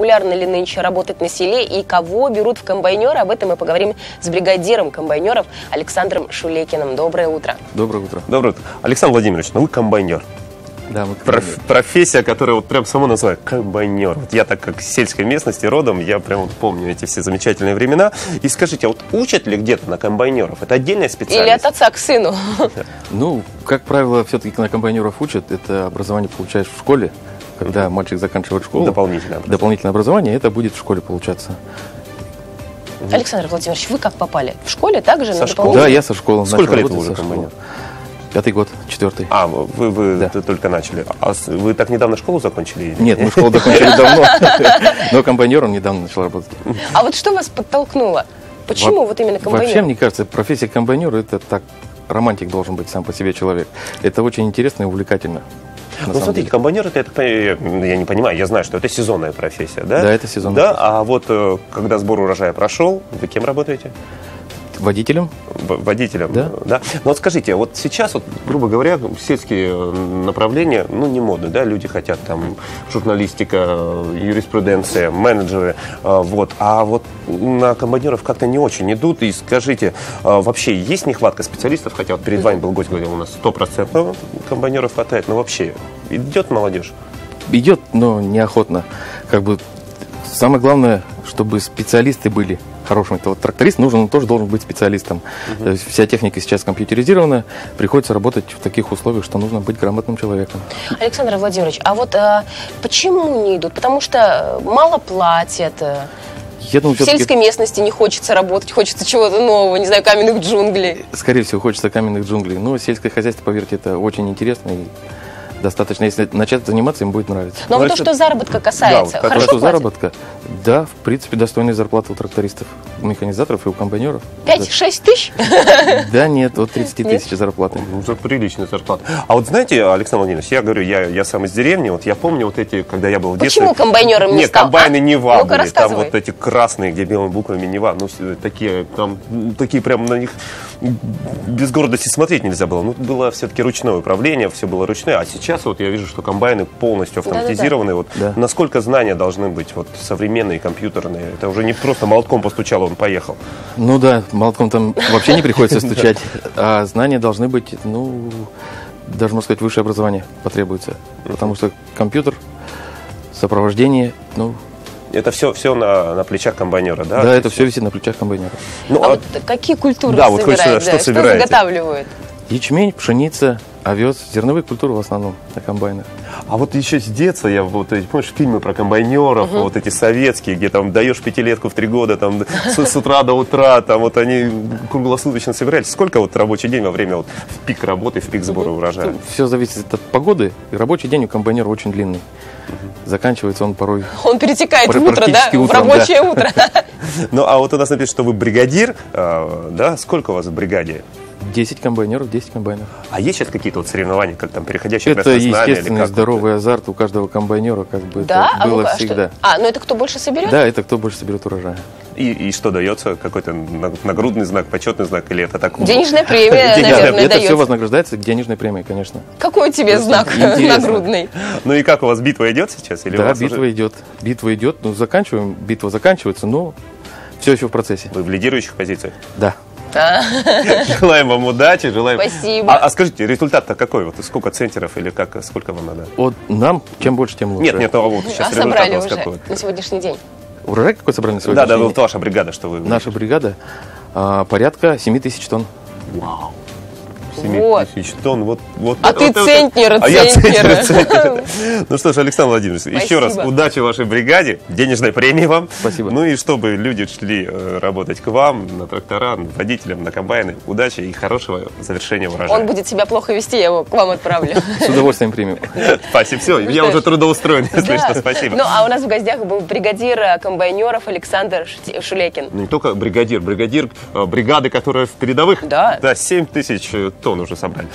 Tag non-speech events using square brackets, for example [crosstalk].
популярно ли нынче работать на селе и кого берут в комбайнеры. Об этом мы поговорим с бригадиром комбайнеров Александром Шулекиным. Доброе утро. Доброе утро. Доброе утро. Александр Владимирович, ну вы комбайнер. Да, мы Проф- профессия, которая вот прям само название комбайнер. Вот я так как с сельской местности родом, я прям вот помню эти все замечательные времена. И скажите, а вот учат ли где-то на комбайнеров? Это отдельная Или специальность? от отца к сыну. Ну, как правило, все-таки на комбайнеров учат. Это образование получаешь в школе. Когда мальчик заканчивает школу, Дополнительное образование. дополнительное образование, это будет в школе получаться. Александр Владимирович, вы как попали? В школе также? Со на школы? Да, я со школы. Сколько лет вы уже комбайнер? Пятый год, четвертый. А, вы, вы Да. только начали. А вы так недавно школу закончили? Нет, мы школу закончили [laughs] давно, но комбайнером недавно начал работать. А вот что вас подтолкнуло? Почему Во- вот именно комбайнер? Вообще, мне кажется, профессия комбайнера это так романтик должен быть сам по себе человек. Это очень интересно и увлекательно. Ну, смотрите, комбайнер, это, я, так понимаю, я не понимаю, я знаю, что это сезонная профессия, да? Да, это сезонная Да, профессия. а вот э, когда сбор урожая прошел, вы кем работаете? Водителем В- водителем. Да. да. Ну вот скажите, вот сейчас, вот, грубо говоря, сельские э, направления, ну не моды, да, люди хотят там журналистика, э, юриспруденция, менеджеры, э, вот, а вот на комбайнеров как-то не очень идут. И скажите, вообще есть нехватка специалистов, хотя вот перед вами был гость, говорил, у нас стопроцентно комбайнеров хватает, но вообще идет молодежь? идет, но неохотно. Как бы самое главное, чтобы специалисты были хорошими. Это вот тракторист нужен, он тоже должен быть специалистом. То есть вся техника сейчас компьютеризирована, приходится работать в таких условиях, что нужно быть грамотным человеком. Александр Владимирович, а вот э, почему не идут? Потому что э, мало платят. э, Я думаю, В все-таки, сельской местности не хочется работать, хочется чего-то нового, не знаю, каменных джунглей. скорее всего, хочется каменных джунглей. Но сельское хозяйство, поверьте, это очень интересно и достаточно. Если начать заниматься, им будет нравиться. Но Ну, вот то, это- что заработка Да, касается, вот как хорошо Что платят? заработка? Да, в принципе, достойные зарплаты у трактористов, у механизаторов и у комбайнеров. 5-6 тысяч? [laughs] Да нет, от 30 Нет? тысяч зарплаты. Ну, приличная зарплата. А вот знаете, Александр Владимирович, я говорю, я, я сам из деревни, вот я помню вот эти, когда я был в детстве... Почему комбайнером не Нет, стал? комбайны А? Нева Ну-ка, были, там вот эти красные, где белыми буквами Нева, ну, такие, там, такие прям на них без гордости смотреть нельзя было. Ну, было все-таки ручное управление, все было ручное, а сейчас вот я вижу, что комбайны полностью автоматизированы. Вот Да. насколько знания должны быть вот современные, компьютерные? Это уже не просто молотком постучал, он поехал. Ну да, молотком там вообще не приходится [laughs] стучать. А знания должны быть, ну, даже, можно сказать, высшее образование потребуется. Потому что компьютер, сопровождение, ну, Это все, все на, на плечах комбайнера, да? да, это все висит на плечах комбайнера. Ну, А а- вот какие культуры Да, вот хочется, собирают? что да, что собираете? заготавливают? Ячмень, пшеница, овес, зерновые культуры в основном на комбайнах. А вот еще с детства я вот эти, помнишь, фильмы про комбайнеров, вот эти советские, где там даешь пятилетку в три года, там с, с утра до утра, там вот они круглосуточно собирались. Сколько вот рабочий день во время вот в пик работы, в пик сбора урожая? Все зависит от погоды. Рабочий день у комбайнера очень длинный. Заканчивается он порой Он перетекает в утро, да? практически В утром, рабочее утро. [laughs] Ну, а вот у нас написано, что вы бригадир, а, да? Сколько у вас в бригаде? 10 комбайнеров, 10 комбайнов. А есть сейчас какие-то вот соревнования, как там переходящие Это естественный здоровый азарт у каждого комбайнера, как бы Да? это А было а что- всегда. А, ну это кто больше соберет? Да, это кто больше соберет урожая. И, и что дается? Какой-то на- нагрудный знак, почетный знак или это так? Денежная премия, [laughs] наверное, это все дается. вознаграждается денежной премией, конечно. Какой тебе знак [laughs] интересно. нагрудный? Ну и как у вас битва идет сейчас? Или у да, битва уже- идет. Битва идет. Ну, заканчиваем. Битва заканчивается, но все еще в процессе. Вы в лидирующих позициях? Да. А, [laughs] Желаем вам удачи, желаем... Спасибо. А, а скажите, результат-то какой? Вот сколько центеров или как, сколько вам надо? Вот нам чем больше, тем лучше. Нет, нет, ну а вот А сейчас результат собрали у вас уже какой? на сегодняшний день? Урожай какой собрали на Да, сегодняшний да, день? вот ваша бригада, что вы... Наша бригада а, порядка 7 тысяч тонн. Вау. Вот. тысяч тонн, вот, вот А это- ты вот центнер, А я центнер. центнер. [laughs] Ну что ж, Александр Владимирович, еще раз Спасибо. удачи вашей бригаде, денежной премии вам. Спасибо. Ну и чтобы люди шли э, работать к вам, на трактора, водителям, на комбайны. Удачи и хорошего завершения урожая. Он будет себя плохо вести, я его к вам отправлю. С удовольствием примем. [laughs] Спасибо, все, я что уже трудоустроен, если Да. что, спасибо. Ну, а у нас в гостях был бригадир э, комбайнеров Александр Шти- Шулекин. Ну, не только бригадир, бригадир э, бригады, которая в передовых. Да. Да, 7 тысяч э, тонн уже собрали.